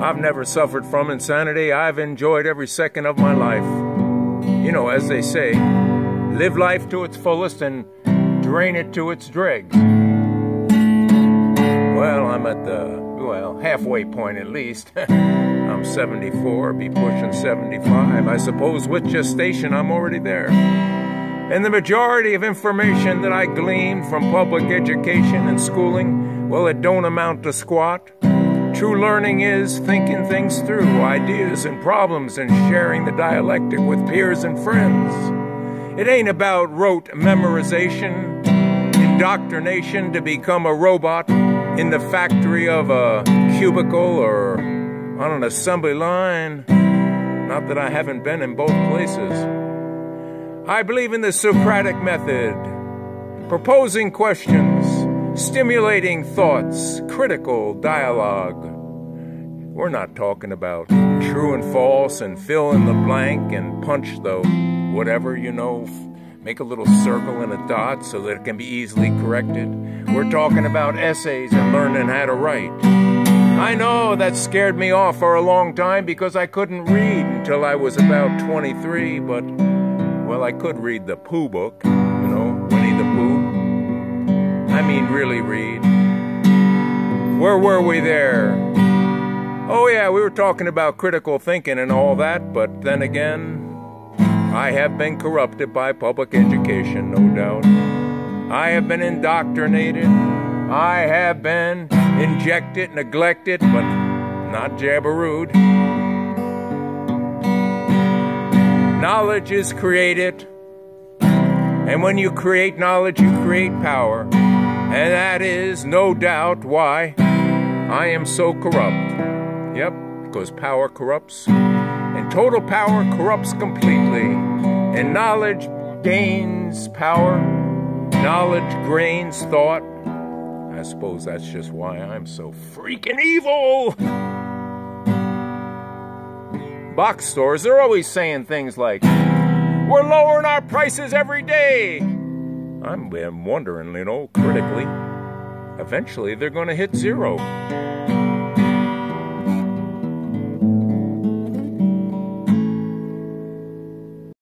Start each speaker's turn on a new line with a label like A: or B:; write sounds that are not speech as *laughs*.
A: I've never suffered from insanity. I've enjoyed every second of my life. You know, as they say, live life to its fullest and drain it to its dregs. Well, I'm at the, well, halfway point at least. *laughs* I'm 74, be pushing 75. I suppose with gestation, I'm already there. And the majority of information that I gleaned from public education and schooling, well, it don't amount to squat. True learning is thinking things through, ideas and problems, and sharing the dialectic with peers and friends. It ain't about rote memorization, indoctrination to become a robot in the factory of a cubicle or on an assembly line. Not that I haven't been in both places. I believe in the Socratic method, proposing questions, stimulating thoughts, critical dialogue. We're not talking about true and false and fill in the blank and punch the whatever, you know, make a little circle and a dot so that it can be easily corrected. We're talking about essays and learning how to write. I know that scared me off for a long time because I couldn't read until I was about 23, but well, I could read the Pooh book, you know. I mean, really read. Where were we there? Oh, yeah, we were talking about critical thinking and all that, but then again, I have been corrupted by public education, no doubt. I have been indoctrinated. I have been injected, neglected, but not jabberooed. Knowledge is created. And when you create knowledge, you create power. And that is no doubt why I am so corrupt. Yep, because power corrupts. And total power corrupts completely. And knowledge gains power. Knowledge gains thought. I suppose that's just why I'm so freaking evil box stores, they're always saying things like, we're lowering our prices every day. I'm wondering, you know, critically, eventually they're going to hit zero.